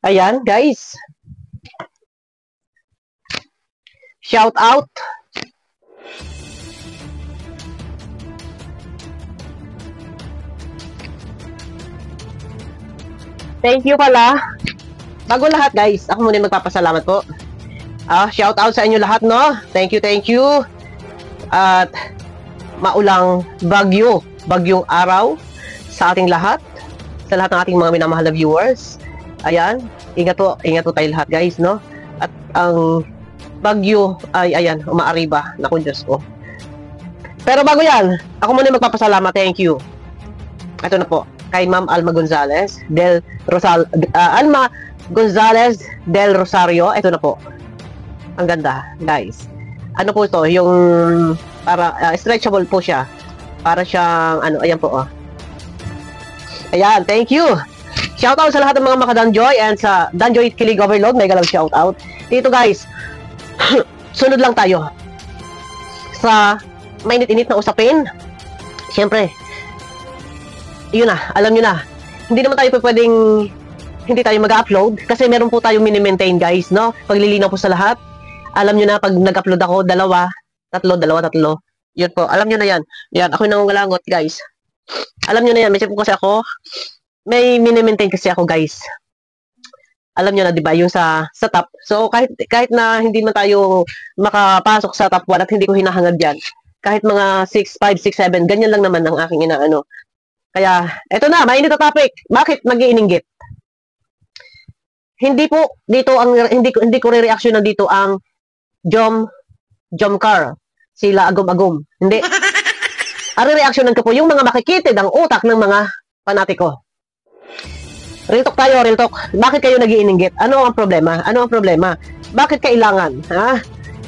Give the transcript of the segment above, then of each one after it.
Ayan, guys. Shout out. Thank you pala. Bago lahat, guys, ako muna magpapasalamat po. Ah, shout out sa inyo lahat, no? Thank you, thank you. At maulang bagyo, bagyong araw sa ating lahat, sa lahat ng ating mga minamahal na viewers. Ayan, ingat po, ingat po tayo lahat, guys, no? At ang bagyo ay ayan, umaariba. Naku, Diyos ko. Pero bago yan, ako muna magpapasalamat. Thank you. Ito na po, kay Ma'am Alma Gonzalez del Rosal uh, Alma Gonzalez del Rosario. Ito na po. Ang ganda, guys. Ano po ito? Yung para uh, stretchable po siya. Para siyang ano, ayan po oh. Ayan, thank you. Shout out sa lahat ng mga makadanjoy and sa Danjoy Kilig Overload, mega love shout out. Dito guys, sunod lang tayo sa mainit-init na usapin. Siyempre, yun na, alam nyo na. Hindi naman tayo pwedeng hindi tayo mag-upload kasi meron po tayong mini-maintain guys, no? Paglilinaw po sa lahat. Alam nyo na, pag nag-upload ako, dalawa, tatlo, dalawa, tatlo. Yun po, alam nyo na yan. Yan, ako yung nangungalangot guys. Alam nyo na yan, may po kasi ako, may mini-maintain kasi ako guys. Alam nyo na, di ba, yung sa, sa top. So, kahit, kahit na hindi man tayo makapasok sa top 1 at hindi ko hinahangad yan, kahit mga 6, 5, 6, 7, ganyan lang naman ang aking inaano. Kaya, eto na, mainit na topic. Bakit magiininggit? Hindi po dito ang hindi hindi ko re-reaction dito ang Jom Jom Car. Sila agom-agom. Hindi. Ang reaksyonan ko po yung mga makikitid ang utak ng mga panatiko. Real talk tayo, real talk. Bakit kayo nagiininggit? Ano ang problema? Ano ang problema? Bakit kailangan, ha?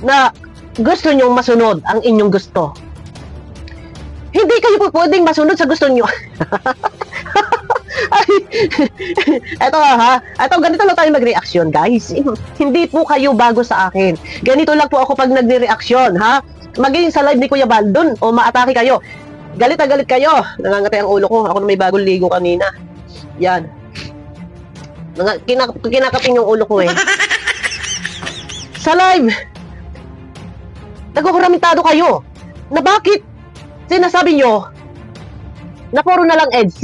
Na gusto nyong masunod ang inyong gusto. Hindi kayo po pwedeng masunod sa gusto nyo. Ay, eto ha, eto ganito lang tayo mag-reaction guys. Hindi po kayo bago sa akin. Ganito lang po ako pag nagre-reaction ha. Maging sa live ni Kuya Baldon o maatake kayo. Galit na galit kayo. Nangangatay ang ulo ko. Ako na may bagong ligo kanina. Yan. Kinak kinakaping yung ulo ko eh. Sa live, nagkukuramitado kayo na bakit sinasabi nyo na puro na lang EDC.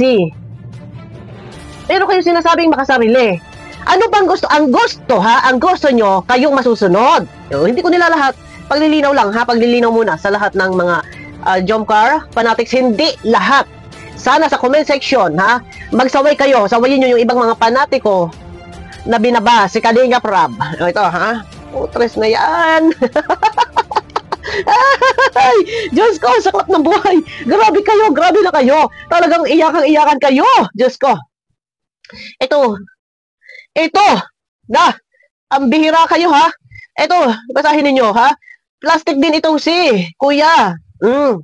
Pero kayo sinasabing makasarili. Ano bang gusto? Ang gusto ha, ang gusto nyo, kayong masusunod. So, hindi ko nila lahat. Paglilinaw lang ha, paglilinaw muna sa lahat ng mga uh, Jomcar fanatics, hindi lahat. Sana sa comment section ha, magsaway kayo, sawayin nyo yung ibang mga panatiko na binaba si Kalinga Prab. Ito ha, putres na yan. Ay, Diyos ko, saklap ng buhay. Grabe kayo, grabe na kayo. Talagang iyakang-iyakan kayo. Diyos ko. Ito. Ito. Na. Ang bihira kayo ha. Ito. Basahin ninyo ha. Plastic din itong si Kuya. Mm.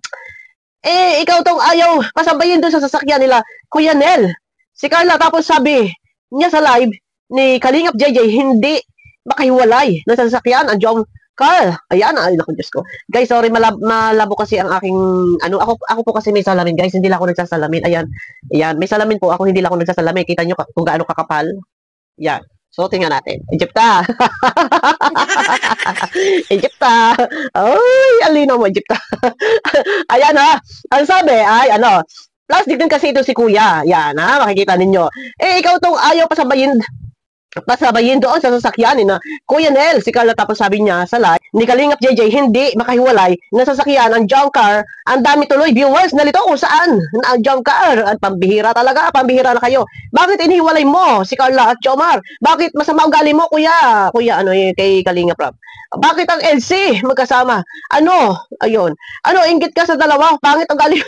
Eh, ikaw tong ayaw pasabayin doon sa sasakyan nila. Kuya Nel. Si Carla tapos sabi niya sa live ni Kalingap JJ hindi makahiwalay na sasakyan ang John Carl, ayan, ay naku Diyos ko. Guys, sorry, malab malabo kasi ang aking, ano, ako, ako po kasi may salamin, guys, hindi lang ako nagsasalamin. Ayan, ayan, may salamin po ako, hindi lang ako nagsasalamin. Kita nyo kung gaano kakapal. Yan. So, tingnan natin. Egypta. Egypta. Ay, alino mo, Egypta. ayan ha. Ang sabi ay, ano, plastic din kasi ito si kuya. Yan ha, makikita ninyo. Eh, ikaw tong ayaw pasabayin pasabayin doon sa sasakyan na Kuya Nel, si Carla tapos sabi niya sa live, ni Kalingap JJ, hindi makahiwalay na sasakyan ang junk car, ang dami tuloy viewers, nalito kung saan ang junk car, at pambihira talaga, pambihira na kayo. Bakit inihiwalay mo si Carla at Jomar? Bakit masama ugali mo, kuya? Kuya, ano eh, kay Kalingap Rob? Bakit ang LC magkasama? Ano? Ayun. Ano, inggit ka sa dalawa? Pangit ang gali.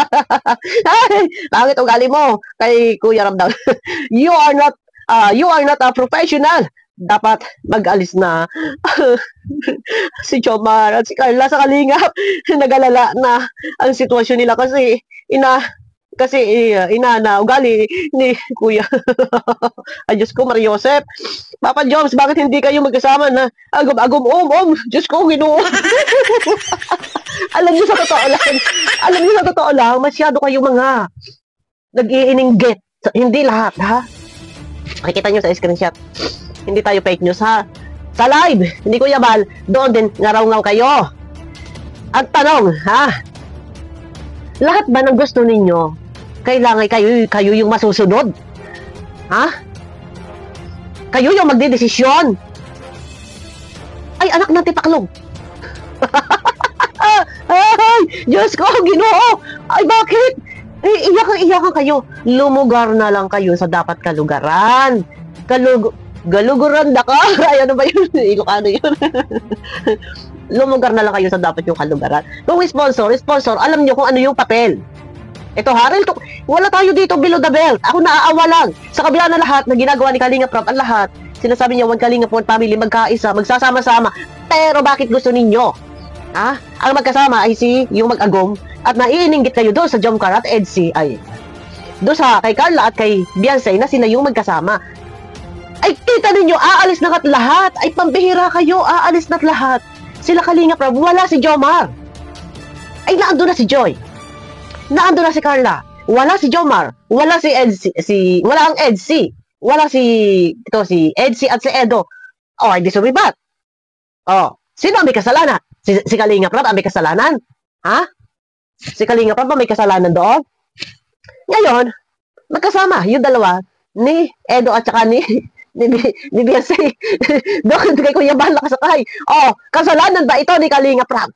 Ay, pangit ang gali mo kay Kuya Ramdam. you are not uh, you are not a professional. Dapat mag-alis na. si Chomar at si Carla sa kalingap. Nagalala na ang sitwasyon nila kasi ina kasi uh, ina na ugali ni Kuya. Ay, Diyos ko, Maria Joseph. Papa Joms, bakit hindi kayo magkasama na agom-agom om om? Diyos ko, ginoo. alam niyo sa totoo lang, alam niyo sa totoo lang, masyado kayo mga nag-iininggit. Hindi lahat, ha? Makikita nyo sa screenshot. Hindi tayo fake news ha. Sa live, hindi ko yabal, doon din ngaraw-ngaw kayo. Ang tanong, ha? Lahat ba ng gusto ninyo, kailangan kayo, kayo yung masusunod? Ha? Kayo yung magdidesisyon. Ay, anak ng tipaklog. Ay, Diyos ko, ginoo. Ay, bakit? Eh, iyakan, iyakan kayo. Lumugar na lang kayo sa dapat kalugaran. Kalug galuguran da ka. Ay, ano ba yun? Ilocano yun. Lumugar na lang kayo sa dapat yung kalugaran. Kung sponsor, sponsor, alam nyo kung ano yung papel. Ito, Haril, wala tayo dito below the belt. Ako naaawa lang. Sa kabila na lahat na ginagawa ni Kalinga Prab, ang lahat, sinasabi niya, wag Kalinga Prab family, magkaisa, magsasama-sama. Pero bakit gusto ninyo? Ha? Ang magkasama ay si yung mag-agom at naiinggit kayo doon sa Jomcar at Edsy ay doon sa kay Carla at kay Beyonce na sila yung magkasama. Ay, kita ninyo, aalis na kat lahat. Ay, pambihira kayo, aalis na lahat. Sila Kalinga Prab, wala si Jomar. Ay, naando na si Joy. Naando na si Carla. Wala si Jomar. Wala si Edsy. Si, wala ang Edsy. Wala si, ito, si Edsy at si Edo. Oh, ay di sumibat. Oh, sino ang may kasalanan? Si, si Kalinga Prab ang may kasalanan? Ha? Si Kalinga Prab ang may kasalanan doon? Ngayon, magkasama yung dalawa ni Edo at saka ni ni, ni Beyonce. Doon kay Kuya Bal nakasakay. Oh, kasalanan ba ito ni Kalinga Prab?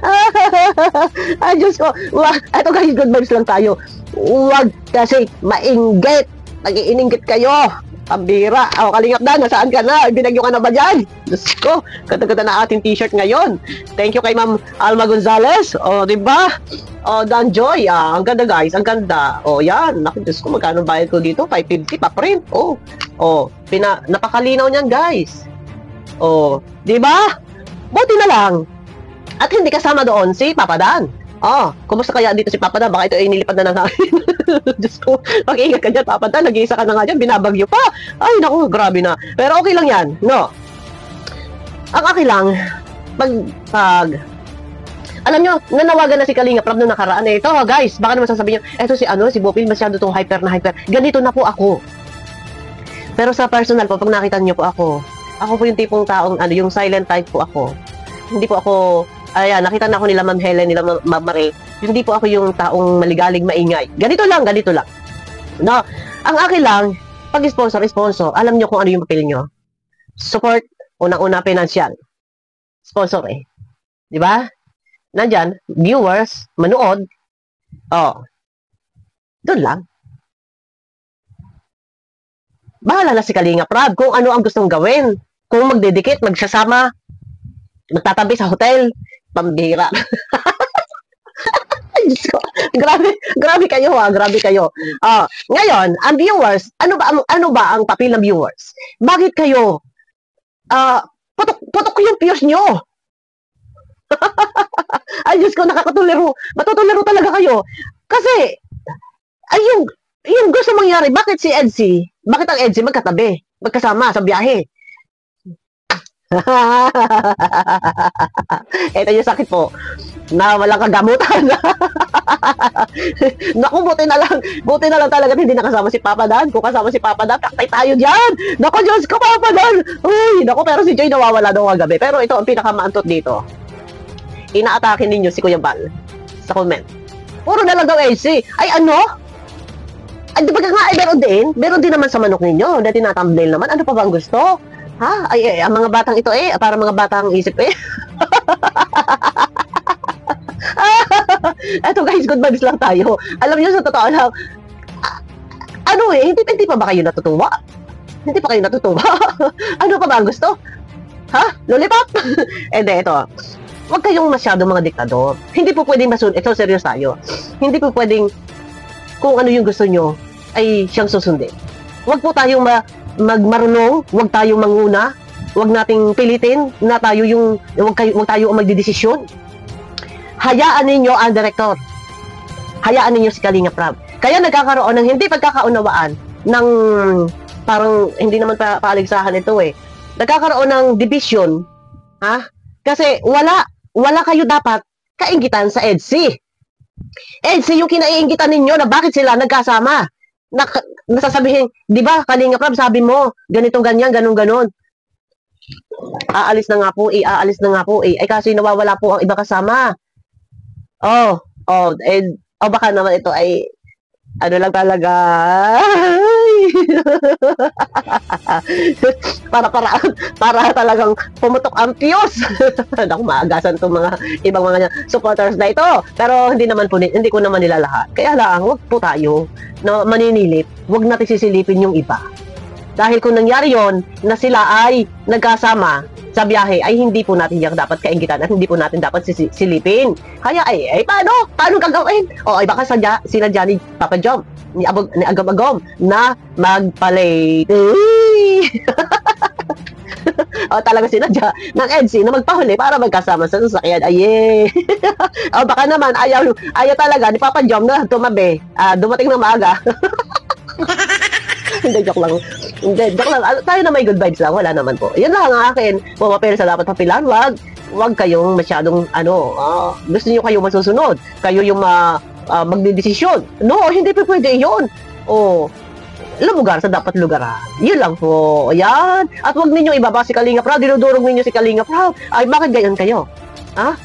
Ay, Diyos ko. Ito guys, good vibes lang tayo. Huwag kasi mainggit. Nag-iinggit kayo. Pambira. O, oh, kalingap na, nasaan ka na? Binagyo ka na ba dyan? Diyos ko, ganda-ganda na ating t-shirt ngayon. Thank you kay Ma'am Alma Gonzalez. O, oh, di ba? O, oh, Dan Joy. Ah, ang ganda guys, ang ganda. O, oh, yan. Naku, Diyos ko, magkano bayad ko dito? 550 pa print. O, oh, oh, pina, napakalinaw niyan guys. O, di ba? Buti na lang. At hindi kasama doon si Papa Dan. Oh, kumusta kaya dito si Papa Dan? Baka ito ay nilipad na na namin. Diyos ko, mag-ingat ka dyan, Papa Dan. Nag-iisa ka na nga dyan, binabagyo pa. Ay, naku, grabe na. Pero okay lang yan, no? Ang okay lang, pag, pag, alam nyo, nanawagan na si Kalinga Prab nung nakaraan eh. Ito, guys, baka naman sasabihin nyo, eto si ano, si Bopil, masyado tong hyper na hyper. Ganito na po ako. Pero sa personal po, pag nakita nyo po ako, ako po yung tipong taong, ano, yung silent type po ako. Hindi po ako ayan, nakita na ako nila Ma'am Helen, nila Ma'am Marie, hindi po ako yung taong maligalig maingay. Ganito lang, ganito lang. No, ang akin lang, pag sponsor, sponsor, alam nyo kung ano yung papel nyo. Support, unang-una, financial. Sponsor eh. Di ba? Nandyan, viewers, manood. Oh. Doon lang. Bahala na si Kalinga Prab kung ano ang gustong gawin. Kung magdedikit, magsasama, magtatabi sa hotel, pambira. grabe, grabe kayo ha, grabe kayo. Uh, ngayon, ang viewers, ano ba ang ano ba ang papel ng viewers? Bakit kayo uh, putok putok yung views nyo? Ay, Diyos ko, nakakatulero. Matutulero talaga kayo. Kasi, ay yung, yung gusto mangyari, bakit si Edsy, bakit ang Edsy magkatabi, magkasama sa biyahe? Ito yung sakit po na walang kagamutan. Naku, buti na lang. Buti na lang talaga hindi nakasama si Papa Dan. Kung kasama si Papa Dan, taktay tayo dyan. Naku, Diyos ko, Papa Dan. Uy, naku, pero si Joy nawawala daw kagabi. Pero ito ang pinakamaantot dito. Inaatake ninyo si Kuya Bal sa comment. Puro na lang daw AC. Ay, ano? Ay, di ba nga ay meron din? Meron din naman sa manok ninyo na tinatamblail naman. Ano pa ba ang gusto? Ha? Ay, ay, ang mga batang ito eh, para mga batang isip eh. Eto guys, good vibes lang tayo. Alam niyo sa totoo lang, ano eh, hindi, hindi pa ba kayo natutuwa? Hindi pa kayo natutuwa? ano pa ba ang gusto? Ha? Lollipop? Hindi, ito. Huwag kayong masyado mga diktador. Hindi po pwedeng masunod. Ito, serious tayo. Hindi po pwedeng kung ano yung gusto nyo, ay siyang susundin. Huwag po tayong ma magmarunong, huwag tayo manguna, huwag nating pilitin na tayo yung, huwag, kayo, huwag tayo ang magdidesisyon. Hayaan ninyo ang director. Hayaan ninyo si Kalinga Prab. Kaya nagkakaroon ng hindi pagkakaunawaan ng parang hindi naman pa paaligsahan ito eh. Nagkakaroon ng division, ha? Kasi wala, wala kayo dapat kaingitan sa EDSI. EDSI yung kinaiingitan ninyo na bakit sila nagkasama. Na, nasasabihin, di ba, Kalinga Prab, sabi mo, ganito, ganyan, ganun, ganon. Aalis na nga po, eh, aalis na nga po, eh. Ay, kasi nawawala po ang iba kasama. Oh, oh, eh, oh, baka naman ito ay, ano lang talaga, para para para talagang pumutok ang fuse. Naku, maagasan tong mga ibang mga supporters na ito. Pero hindi naman po hindi ko naman nila lahat. Kaya lang, wag po tayo na maninilip. Wag natin sisilipin yung iba. Dahil kung nangyari yon na sila ay nagkasama sa biyahe ay hindi po natin yung dapat kaingitan at hindi po natin dapat silipin. Kaya ay, ay paano? Paano gagawin? O ay baka sadya, sila dyan ni Papa Jom, ni, Abog, ni Agam-Agom na magpalate. o talaga sinadya ng EDC na magpahuli para magkasama sa sasakyan. Aye. o baka naman ayaw, ayaw talaga ni Papa Jom na tumabi. Uh, dumating na maaga. Hindi, joke lang. Hindi, joke lang. Ano, tayo na may good vibes lang. Wala naman po. Yan lang ang akin. Pumapel sa dapat papilan. Wag, wag kayong masyadong, ano, uh, gusto niyo kayo masusunod. Kayo yung ma, uh, magdidesisyon. No, hindi pa pwede yun. Oh, lumugar sa dapat lugaran. Yun lang po. Ayan. At wag ninyo ibaba si Kalinga Proud. Dinudurog ninyo si Kalinga Proud. Ay, bakit gayon kayo? Ha?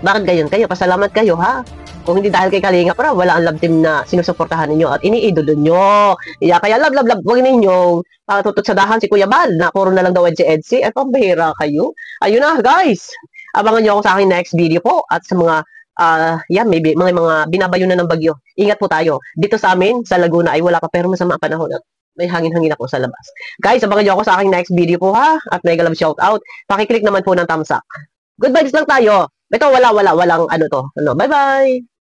Bakit gayon kayo? Pasalamat kayo, ha? Kung hindi dahil kay Kalinga para wala ang love team na sinusuportahan ninyo at iniidolo nyo. Yeah, kaya love, love, love, huwag ninyong uh, tututsadahan si Kuya Bal na puro na lang daw si Edsy. Ay, pambihira kayo. Ayun na, guys. Abangan nyo ako sa aking next video po at sa mga uh, yeah, maybe mga mga binabayo na ng bagyo. Ingat po tayo. Dito sa amin, sa Laguna ay wala pa pero masama panahon at may hangin-hangin ako sa labas. Guys, abangan nyo ako sa aking next video po ha. At mega love shout out. Pakiclick naman po ng thumbs up. Good vibes lang tayo. Ito, wala, wala, walang ano to. Ano, bye-bye!